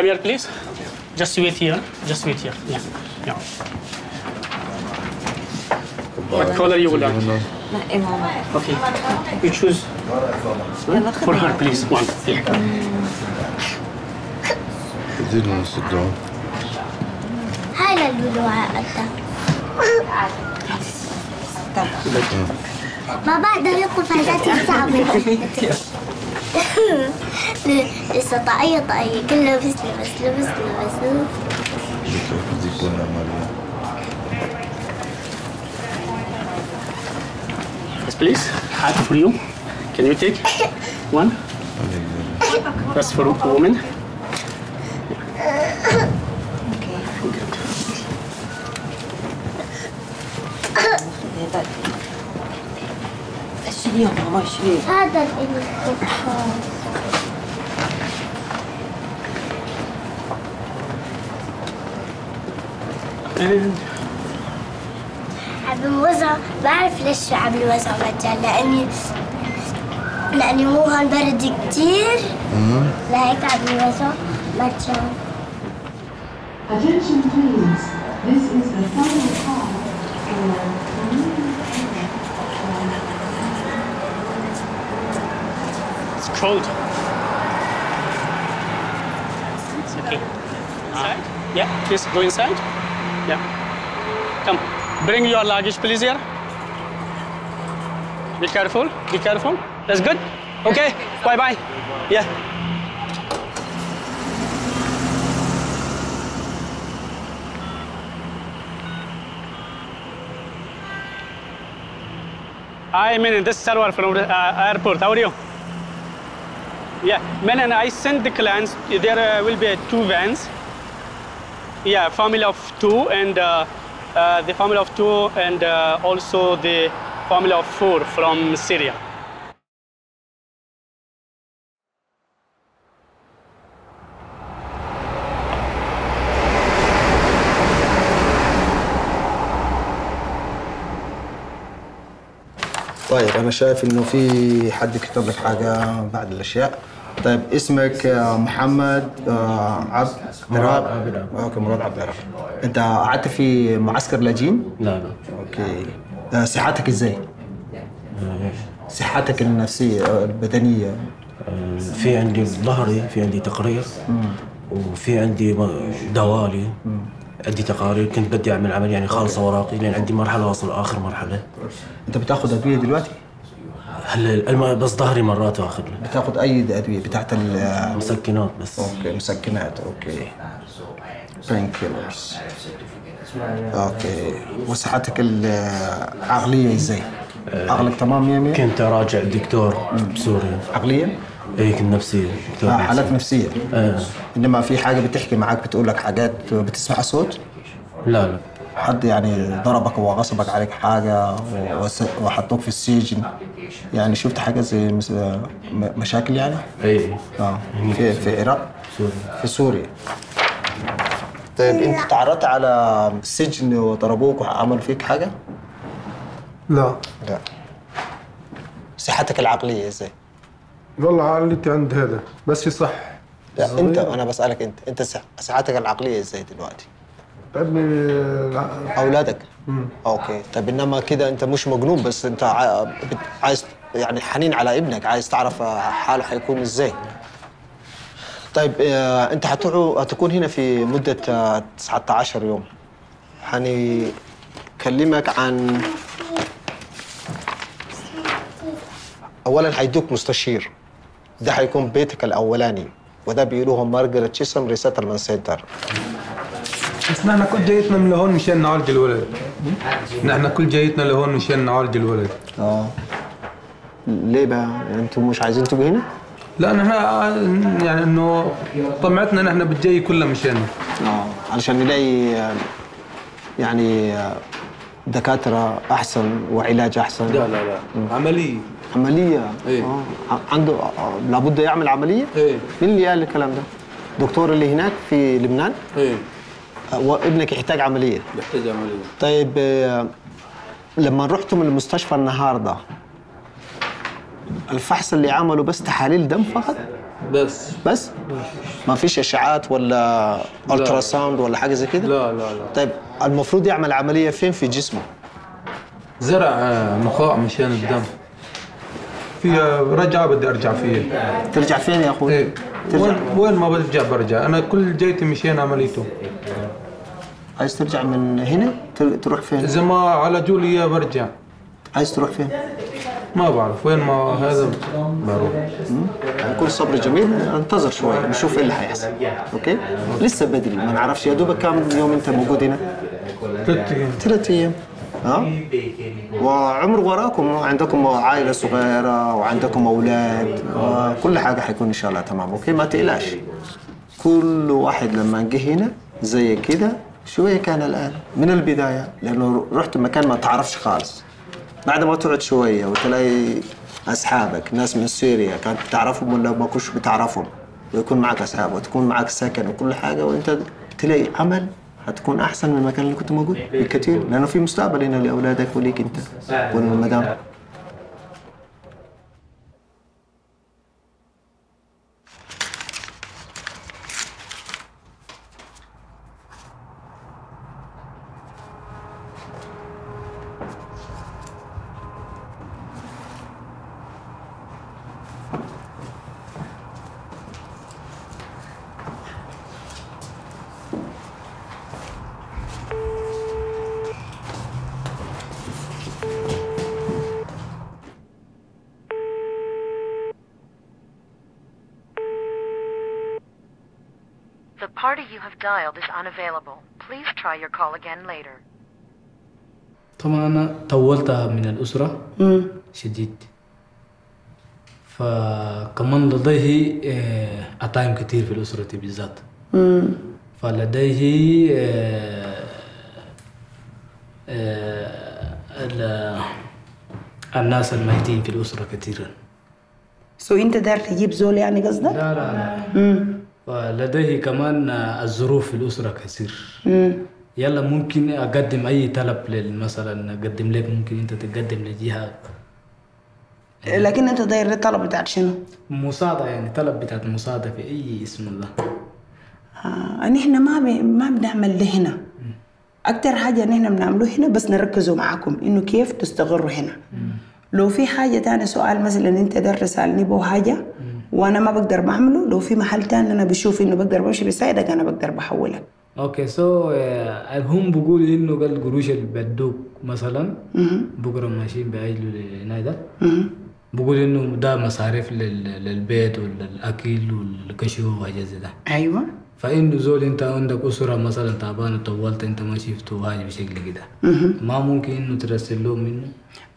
come here, please. Just wait here. Just wait here. Yeah. Yeah. What color you would like? لا ماما Okay. You choose for her, please. One. Yeah. ادينا صدام هاي اللولو عقدتها ما بقدر يوقف هذاتي صعبة لسه طاقية طاقية كله بس بس بس بس بدي يكون عملية Yes, please. Hat for you. Can you take one? That's for a woman. شيلي يا ماما شيلي هذا الإلكترون عم بنوزع بعرف ليش عم نوزع مجان لأني لأني مو هون برد كتير لهيك عم نوزع مجان Attention please, this is the final call for it's cold. It's okay. Inside? Yeah, please go inside. Bring your luggage, please, here. Be careful. Be careful. That's good. Okay. Bye bye. Yeah. Hi, Menon. This is Sarwar from the uh, airport. How are you? Yeah, Menon, I sent the clients. There uh, will be two vans. Yeah, family of two and uh, uh, the family of two and uh, also the family of four from Syria. طيب أنا شايف انه في حد كتب لك حاجة بعد الاشياء طيب اسمك آه، محمد آه، عبد مراد عبد. okay مراد عبد الرب أنت قعدت في معسكر لاجئين؟ لا لا. okay. آه، صحتك إزاي؟ صحتك النفسية البدنية؟ في عندي ظهري في عندي تقرير وفي عندي دوالي عندي تقارير كنت بدي أعمل عمل يعني خالصة وراقي لأن عندي مرحلة وأصل آخر مرحلة. أنت بتاخذ أدوية دلوقتي؟ هلا الم- بس ظهري مرات واخذ له بتاخذ أي أدوية؟ بتاعت ال مسكنات بس. okay مسكنات. okay. painkillers okay. وصحتك العقليه إزاي؟ عقلك تمام 100% كنت اراجع الدكتور بسوريا. عقليا؟ اي كنت نفسيه دكتور آه. حالات نفسيه آه. إنما في حاجة بتحكي معاك بتقول لك حاجات بتسمع صوت؟ لا لا. حد يعني ضربك وغصبك عليك حاجة وس- وحطوك في السجن. يعني شفت حاجة زي مشاكل يعني؟ اي آه. في في العراق؟ سوريا. في سوريا. طيب أنت تعرضت على السجن وضربوك وعملوا فيك حاجة؟ لا. لا. صحتك العقلية إزاي؟ والله عائلتي عند هذا. بس صح لا أنت أنا بسألك أنت أنت صح- صحتك العقلية إزاي دلوقتي؟ ابني الع- أولادك؟ أوكي. طيب إنما كده أنت مش مجنون بس أنت عايز يعني حنين على ابنك عايز تعرف حاله هيكون إزاي. طيب آه، أنت هتقعد هتكون هنا في مدة آه، 19 يوم. هنكلمك عن اولا هيدوك مستشير. ده هيكون بيتك الأولاني وده بيقولوه Margaret Chisholm Resettlement Centre. بس نحن كل جايتنا من لهون مشان نعالج الولد نحن كل جايتنا لهون مشان نعالج الولد آه ليه بقى؟ أنتوا مش عايزين تجوا هنا؟ لا نحن يعني إنه طمعتنا نحن بالجاي كلها مشان آه علشان نلاقي آه، يعني آه، دكاترة أحسن وعلاج أحسن لا لا لا عملية عملية إيه. آه. عنده آه، لابد يعمل عملية؟ إيه. مين اللي قال الكلام ده؟ دكتور اللي هناك في لبنان؟ إيه آه، وابنك يحتاج عملية؟ بحتاج عملية. طيب آه، لما رحتم المستشفى النهاردة الفحص اللي عمله بس تحاليل دم فقط؟ بس. بس؟ ما فيش إشعاعات ولا ultrasound ولا حاجة زي كده؟ لا لا لا. طيب المفروض يعمل عملية فين في جسمه؟ زرع آه، نخاع مشان الدم. في آه، رجعة بدي أرجع فيها. ترجع فين يا أخوي؟ إيه. وين وين ما برجع برجع. أنا كل جيتي مشان عمليته. عايز ترجع من هنا؟ تر- تروح فين؟ إذا ما على جولي برجع. عايز تروح فين؟ ما بعرف وين ما هذا؟ بروح. يكون صبر جميل انتظر شوي نشوف إيه اللي حيحصل. okay؟ لسه بدري ما نعرفش يا دوبك كم يوم أنت موجود هنا؟ ثلاث أيام. ثلاث أيام. ها؟ وعمر وراكم عندكم عائلة صغيرة وعندكم أولاد وكل حاجة حيكون إن شاء الله تمام okay؟ ما تقلقش. كل واحد لما جه هنا زي كده شوية كان الآن من البداية لأنه رحت مكان ما تعرفش خالص. بعد ما تقعد شوية وتلاقي أصحابك ناس من سوريا كانت تعرفهم ولا ما كنتش بتعرفهم. ويكون معك أصحاب وتكون معك سكن وكل حاجة وأنت تلاقي عمل هتكون أحسن من المكان اللي كنت موجود بكثير لأنه في مستقبل هنا لأولادك وليك أنت والمدام. Party you have dialed is unavailable. Please try your call again later. طبعا أنا طولتها من الأسرة. شديد. فكمان لديه آه، أطعم كتير في الأسرة بالذات. فلديه آه، آه، ال- الناس الميتين في الأسرة كثيرا so انت داير تجيب زول يعني قصدك؟ لا لا لا. امم ولديه كمان آه، الظروف في الأسرة كثير. يلا ممكن أقدم أي طلب مثلا أقدم لك ممكن أنت تقدم لجهة. لكن أنت داير الطلب بتاعت شنو؟ مساعدة يعني طلب بتاعت مساعدة في أي اسم الله. آه نحن ما بي ما بنعمل ده هنا أكتر حاجة نحن بنعمله هنا بس نركزوا معاكم إنه كيف تستقروا هنا. لو في حاجة تاني سؤال مثلا أنت دار تسألني بو حاجة وأنا ما بقدر بعمله لو في محل تاني أنا بشوف إنه بقدر بمشي بساعدك أنا بقدر بحولك okay so هم بيقول إنه قال قروش اللي بدوك مثلا. بكره ماشيين بعيلوا لهنا ده. بقول إنه ده مصاريف لل- للبيت والأكل والكشو وحاجات زي ده أيوه فإنه زول أنت عندك أسرة مثلا تعبانة طولت أنت ما شفته حاجة بشكل كده. ما ممكن إنه ترسل له منه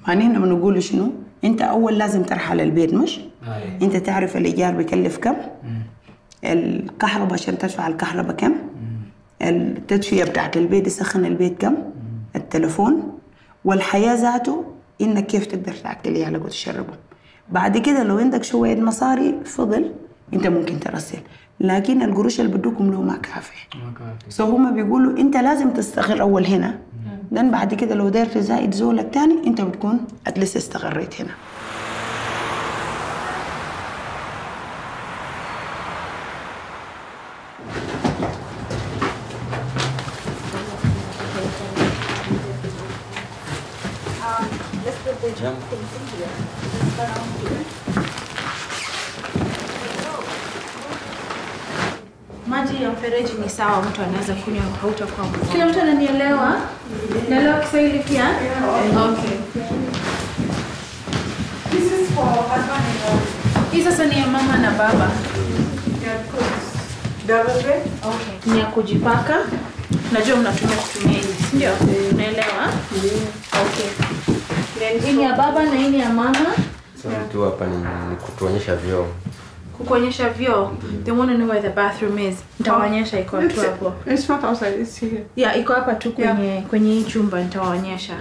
ما نحن بنقول شنو؟ انت أول لازم ترحل البيت مش؟ أي. انت تعرف الإيجار بكلف كم؟ الكهرباء عشان تدفع الكهرباء كم؟ التدفئه بتاعت البيت يسخن البيت كم؟ التلفون. والحياة ذاته إنك كيف تقدر تاكل عيالك وتشربهم بعد كده لو عندك شوية مصاري فضل انت ممكن ترسل. لكن القروش اللي بدوكم له ما كافي ما كافي so هما بيقولوا انت لازم تستغل أول هنا. لأن بعد كده لو داير تزايد زولك تاني انت بتكون اتليست استغريت هنا. Maji ya mfereji ni sawa, mtu anaweza kunywa, hautakuwa mgonjwa. Kila mtu ananielewa? Naelewa Kiswahili pia? Okay. Hii sasa ni ya mama na baba. Okay. Ni ya kujipaka. Najua mnatumia kutumia hii, si ndio? Unaelewa? Okay. Then hii ni ya baba na hii ni ya mama. Sasa tu hapa ni, ni kutuonyesha vyoo. Kukuonyesha vyoo. They want to know where the bathroom is. Nitawaonyesha iko tu hapo. It's not outside, it's here. Yeah, iko hapa tu kwenye kwenye hii chumba nitawaonyesha.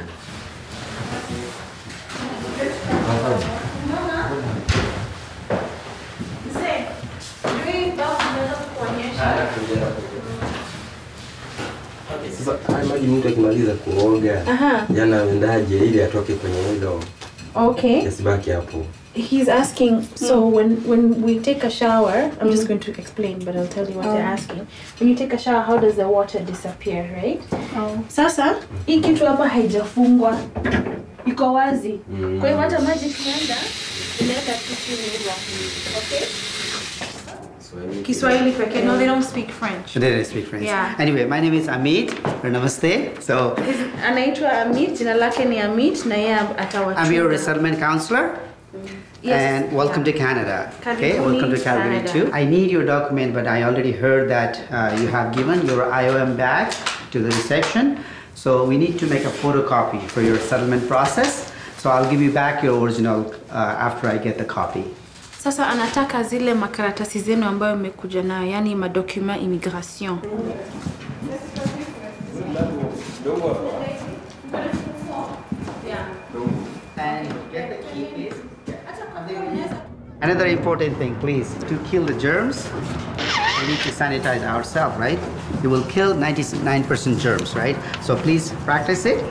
Sasa haya maji mtu akimaliza kuoga jana aendaje ili atoke kwenye hilo Okay. yasibaki hapo? He's asking, so when, when we take a shower, I'm just going to explain, but I'll tell you what they're Oh. asking. When you take a shower, how does the water disappear, right? Sasa, hii kitu hapa haijafungwa. Iko wazi. Mm. Kwa hivyo hata maji ikienda, inaweka tu chini. Okay? Kiswahili pekee. No, they don't speak French. They didn't speak French. Yeah. Anyway, my name is Amit. or Namaste. So His- Anaitwa Amit, jina lake ni Amit na yeye atawachunga. I'm your resettlement counselor. Yes, and welcome to Canada. Okay, welcome to Calgary Canada. too. I need your document, but I already heard that uh, you have given your IOM back to the reception. So we need to make a photocopy for your settlement process. So I'll give you back your original uh, after I get the copy. Sasa anataka zile makaratasi zenu ambayo mmekuja nayo, yani madokuma immigration. Another important thing, please, to kill the germs, we need to sanitize ourselves, right? You will kill 99% germs, right? So please practice it.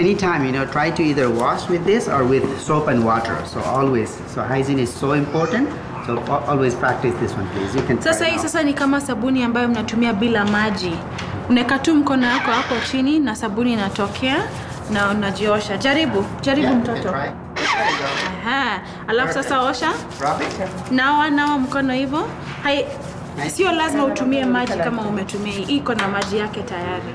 Anytime, you know, try to either wash with this or with soap and water. So always, so hygiene is so important. So always practice this one, please. You can Sasa hii sasa ni kama sabuni ambayo mnatumia bila maji. Unaweka tu mkono wako hapo chini na sabuni inatokea na unajiosha. Jaribu, jaribu Yeah, mtoto. Aha. Alafu sasa osha, nawa nawa mkono hivyo. Hai, sio lazima utumie maji kama umetumia iko na maji yake tayari.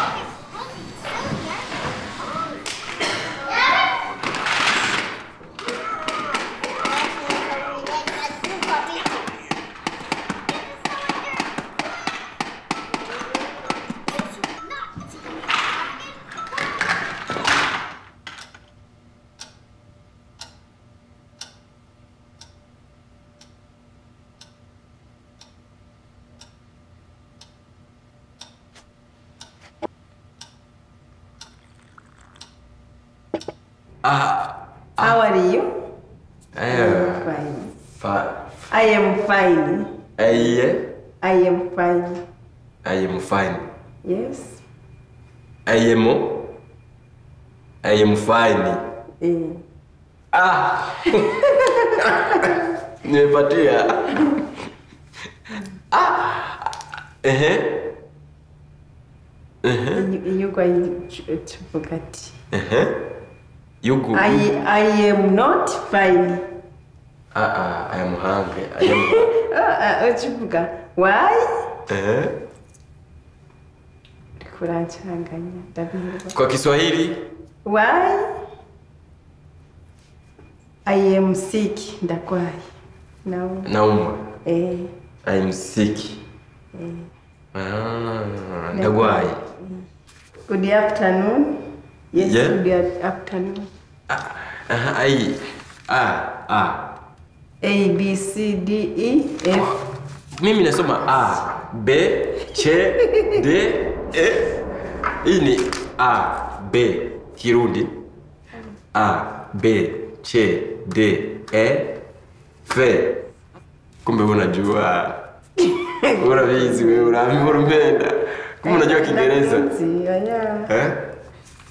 Ah, How are you? eh, Fine. fa, I am fine. aye, I am fine. I am fine. Yes. I am, I am fine. Eh. Ah, nimepatia. Ah, ehe, ehe, Yuko chupokati. ehe. Yugu. I, I am not fine. Ah, ah, I am hungry. I am. Ah, ah, Chipuka. Why? Eh, Kunachanganya. Tabiri. kwa Kiswahili Why? I am sick. Ndakwai. Now. naumwa. Eh. I am sick. eh. Ah, ndagwaye. Good afternoon. Yes, Yeah. afternoon. ah, I, Ah, ah. A, B, C, D, E, F. Mimi nasoma A, B, C, D, E. Hii ni A, B, Kirundi. A, B, C, D, E, F. Kumbe unajua. Unavizi wewe unavizi unampenda. Kumbe unajua Kiingereza. Eh?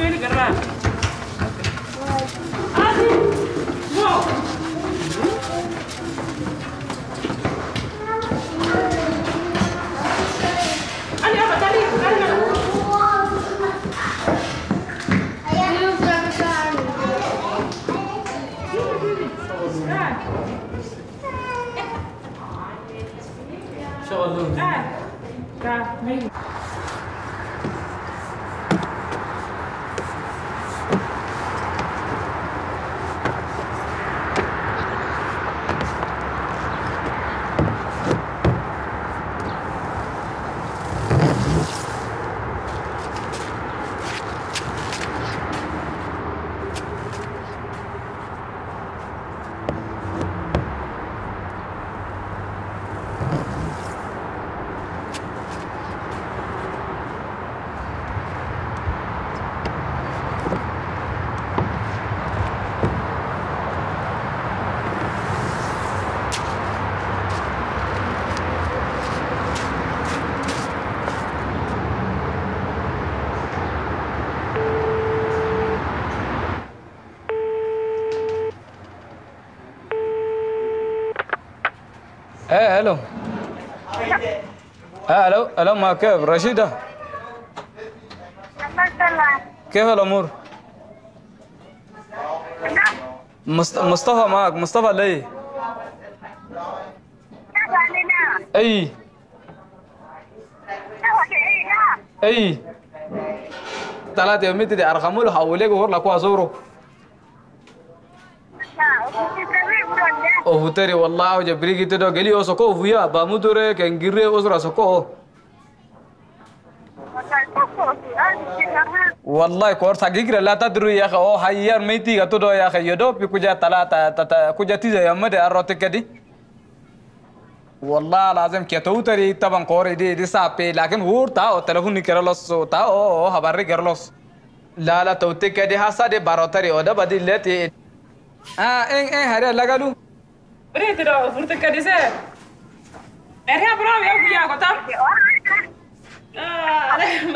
చూడండి కర్రా Show a little. Ah, tá, meio. إيه ألو إيه ألو ألو ما كيف رشيدة كيف الأمور. مصطفى معك مصطفى ليه اي اي ثلاثة يومين دي ارقامه له حوليك وهور لك وازوره o futari wallah o jabrigi to do geli o soko fuya ba mudure ken girre o sura soko والله كورتا جيجرا لا تدري يا أخي أو حيار ميتي غتدو يا أخي يدو بي كوجا ثلاثة كوجا تيجا يا مدي اروت كدي والله لازم كيتو تري طبعا كوري دي دي سابي لكن هو تا أو تليفون كيرلوس تا أو خبر كيرلوس لا لا تو تكدي حسا دي باروتري أو ده بدي لتي آه ان ان هري لغالو Kadise. Erha bravo ya kota. Ah.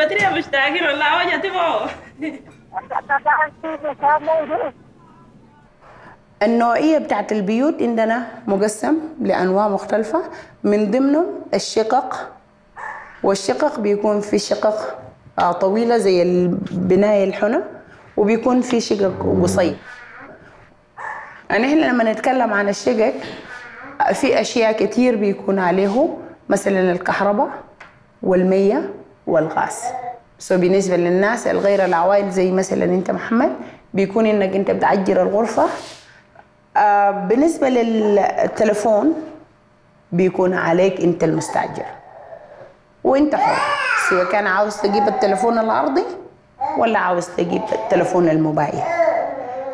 النوعية بتاعت البيوت عندنا مقسم لأنواع مختلفة من ضمنهم الشقق والشقق بيكون في شقق آه، طويلة زي البناية الحنة وبيكون في شقق قصير يعني إحنا لما نتكلم عن الشقق في أشياء كتير بيكون عليه مثلا الكهرباء والمية والغاز. سو بالنسبة للناس الغير العوائل زي مثلا أنت محمد بيكون إنك أنت بتعجر الغرفة. آه، بالنسبة للتلفون بيكون عليك أنت المستأجر. وأنت حر. سواء كان عاوز تجيب التلفون الأرضي ولا عاوز تجيب التلفون الموبايل.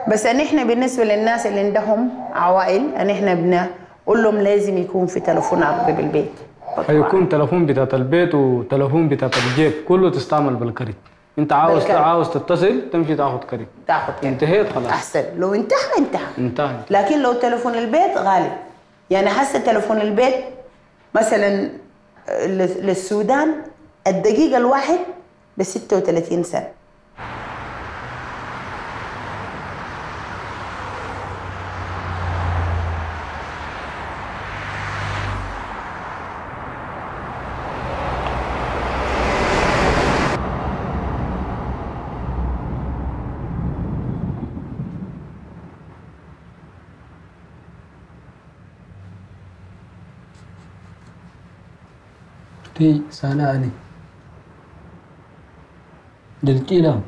بس أن إحنا بالنسبة للناس اللي عندهم عوائل أن إحنا بنقول لهم لازم يكون في تلفون ارضي بالبيت هيكون تلفون بتاعت البيت وتلفون بتاعت الجيب كله تستعمل بال credit أنت عاوز بال credit. عاوز تتصل تمشي تاخد credit تاخد انتهيت خلاص. أحسن. لو انتهى انتهى. انتهى. لكن لو تلفون البيت غالي. يعني حتى تلفون البيت مثلا لل- للسودان الدقيقة الواحد ب 36 سنة في سنانه للكلام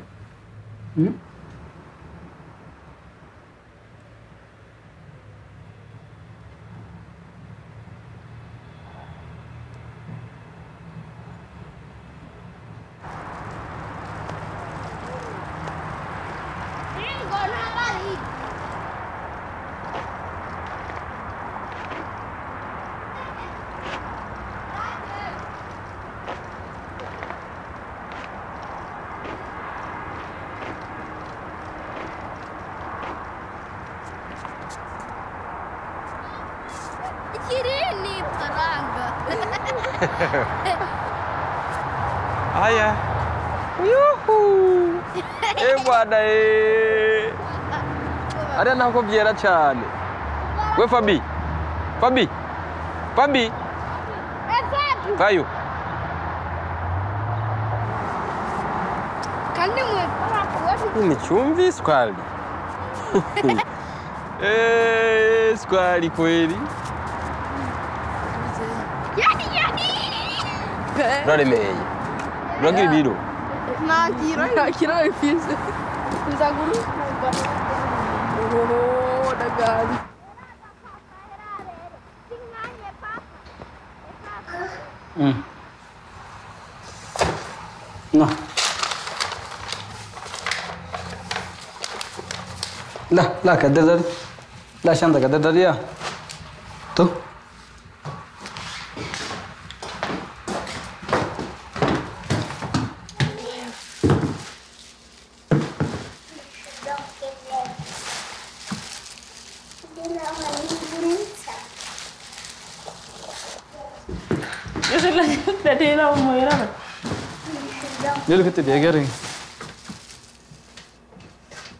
Haya. Yuhu. Eh bwana eh. Ariya ntabwo byera cyane. We Fabi. Fabi. Fabi. Kayo. Kandi mwe Ni chumvi sukari. Eh, sukari kweli. não É. Roremei. Rogibiro. Na kiro. Na não é difícil. Zaguru. Oh, da gado. Hum. Não. Lá, lá, cadê? Lá, Xanda, cadê? Lá, Dilo kete diye gari.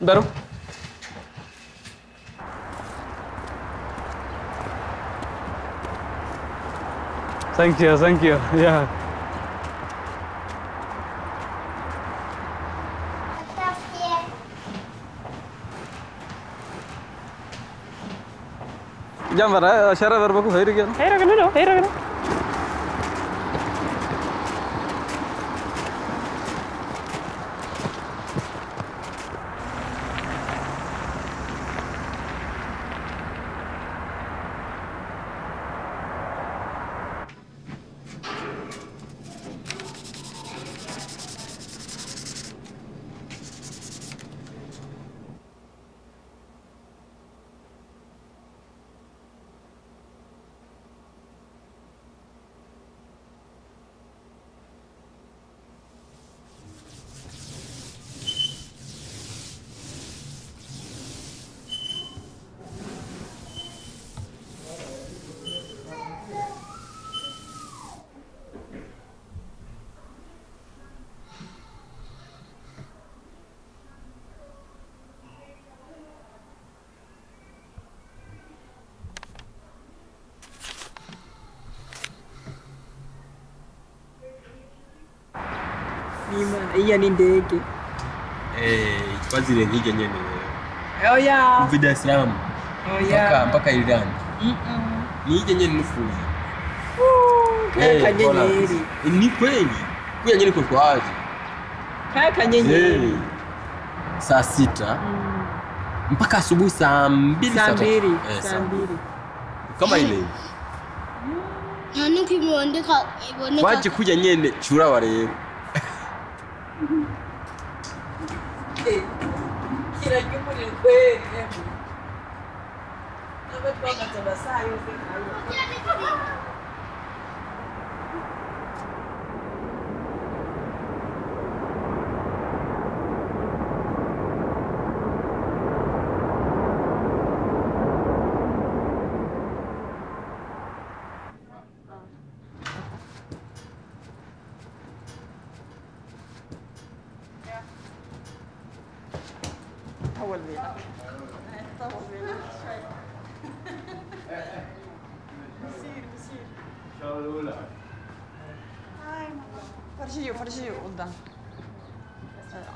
Baro. Thank you, thank you. Yeah. Jam bara, shara bara baku, hayır gel. Hayır gel, hayır gel. Imana iya ni ndege. Eh kwa zile mpaka Iran. Mm nyene nufu ni kweli. Kuya nyene kwa wazi. Eh, saa sita. Mpaka asubuhi saa mbili eh, kama ile. Hivi kuja nyene chura warebe Kila jibu ni kweli hebu. Kama kwa matabasayo kwa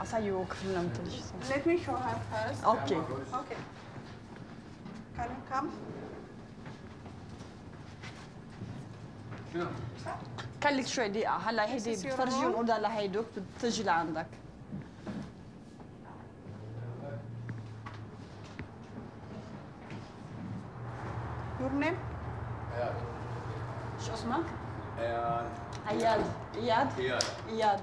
عصايو كفلنا متدري Let me show her first. Okay. Okay. Can you come? خليك شوي دقيقة هلا هيدي This is your بتفرجيهم room. أوضة لهيدوك بتجي لعندك Your name? شو اسمك؟ اياد اياد اياد اياد اياد